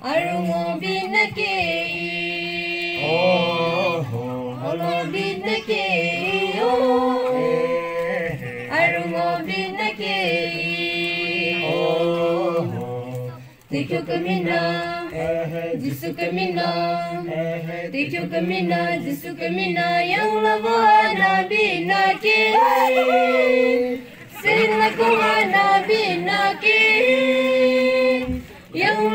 Arungo binake Olo binake Arungo binake Tekyo kamina Jisu kamina Tekyo kamina Jisu kamina Yang lavana binake Sila kuwana binake Yang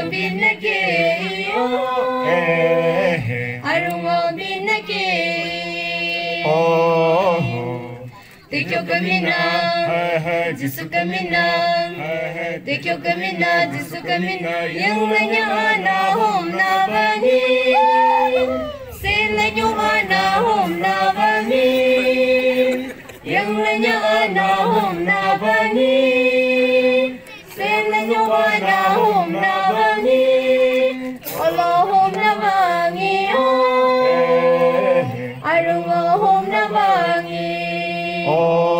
Olo binake iyo Arungo binake Tekyo kamina Jisu kamina Tekyo kamina Jisu kamina Yang lanyana hom na bani Sila nyumana hom na bani Yang hom na hom na bani Olo hom na bangi oh Arungo hom na bangi Oh